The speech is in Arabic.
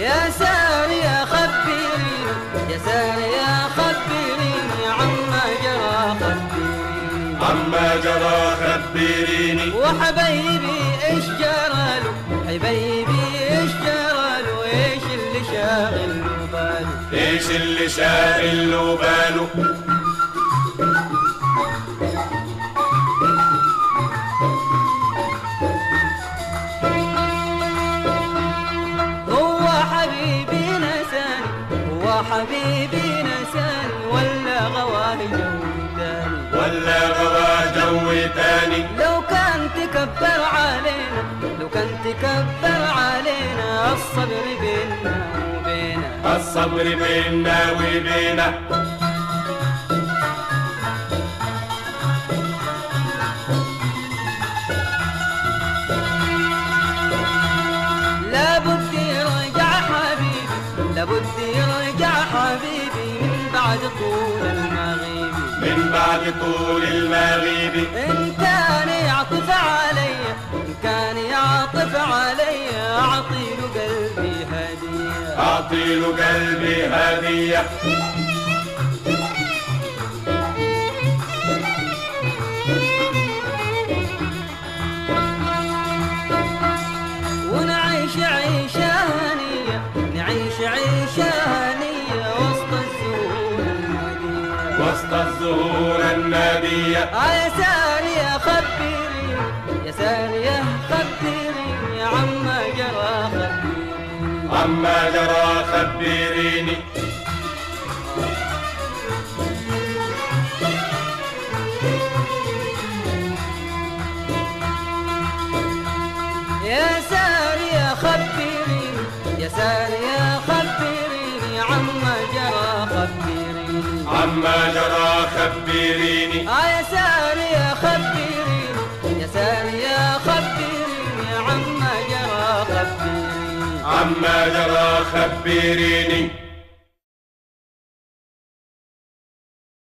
يا خبريني يا خبريني عما جرى خبريني عما جرى خبريني وحبايبي إيش جرى له؟ حبايبي شاغل له باله إيش اللي شاغل له باله هو حبيبي نساني هو حبيبي نساني ولا غواه جو تاني ولا غوا جو تاني لو كان تكبر علينا لو كان تكبر علينا الصبر وبينه الصبر بيننا وبينه لابد يرجع حبيبي لابد يرجع حبيبي. من بعد طول المغيب. من بعد طول المغيب. إن كان يعطف علي إن كان يعطف علي قلبي هدية له قلبي هديه ونعيش عيشة هنية نعيش عيشة هنية وسط الزهور الهدية وسط الزهور النادية. آه يا سارية خبريني يا سارية عما جرى خبريني يا سارية خبريني يا سارية خبريني عما جرى خبريني عما جرى خبريني آه يا سارية عما جرى خبريني